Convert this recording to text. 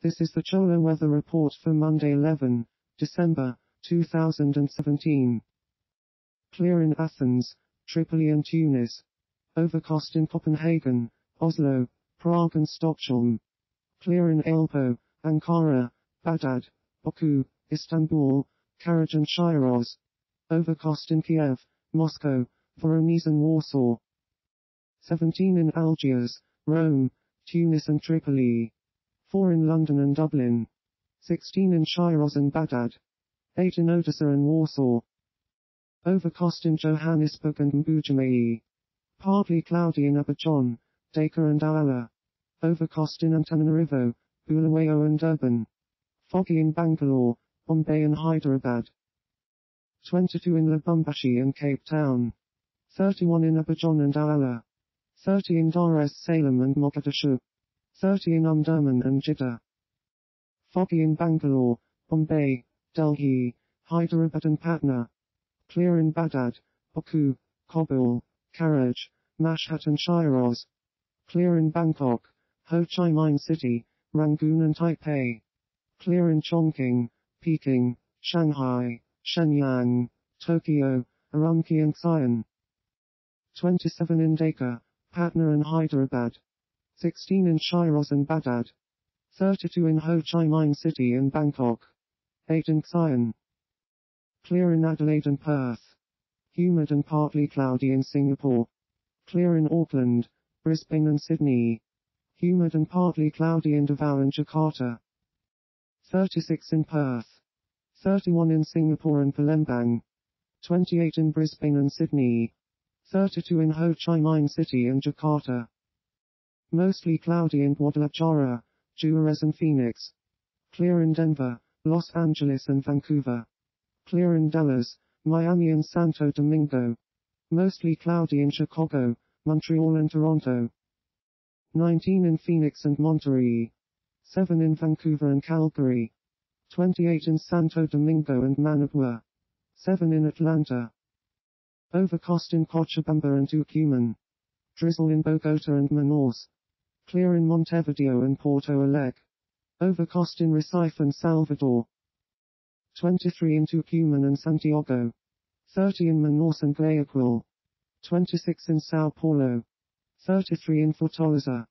This is the Cholo weather report for Monday 11 December 2017. Clear in Athens, Tripoli and Tunis. Overcast in Copenhagen, Oslo, Prague and Stockholm. Clear in Aleppo, Ankara, Baghdad, Baku, Istanbul, Karaj and Shiraz. Overcast in Kiev, Moscow, Voronezh and Warsaw. 17 in Algiers, Rome, Tunis and Tripoli. 4 in London and Dublin. 16 in Shiraz and Baghdad. 8 in Odessa and Warsaw. Overcast in Johannesburg and Mbuji-Mayi. Partly cloudy in Abidjan, Dakar and Douala. Overcast in Antananarivo, Bulawayo and Durban. Foggy in Bangalore, Bombay and Hyderabad. 22 in Lubumbashi and Cape Town. 31 in Abidjan and Douala. 30 in Dar es Salaam and Mogadishu. 30 in Omdurman and Jeddah. Foggy in Bangalore, Bombay, Delhi, Hyderabad and Patna. Clear in Baghdad, Baku, Kabul, Karaj, Mashhad and Shiraz. Clear in Bangkok, Ho Chi Minh City, Rangoon and Taipei. Clear in Chongqing, Peking, Shanghai, Shenyang, Tokyo, Urumqi and Xi'an. 27 in Dhaka, Patna and Hyderabad. 16 in Shiraz and Baghdad. 32 in Ho Chi Minh City and Bangkok. 8 in Xi'an. Clear in Adelaide and Perth. Humid and partly cloudy in Singapore. Clear in Auckland, Brisbane and Sydney. Humid and partly cloudy in Davao and Jakarta. 36 in Perth. 31 in Singapore and Palembang. 28 in Brisbane and Sydney. 32 in Ho Chi Minh City and Jakarta. Mostly cloudy in Guadalajara, Juarez and Phoenix. Clear in Denver, Los Angeles and Vancouver. Clear in Dallas, Miami and Santo Domingo. Mostly cloudy in Chicago, Montreal and Toronto. 19 in Phoenix and Monterrey. 7 in Vancouver and Calgary. 28 in Santo Domingo and Managua. 7 in Atlanta. Overcast in Cochabamba and Tucumán. Drizzle in Bogota and Manaus. Clear in Montevideo and Porto Alegre. Overcast in Recife and Salvador. 23 in Tucumán and Santiago. 30 in Manaus and Guayaquil. 26 in Sao Paulo. 33 in Fortaleza.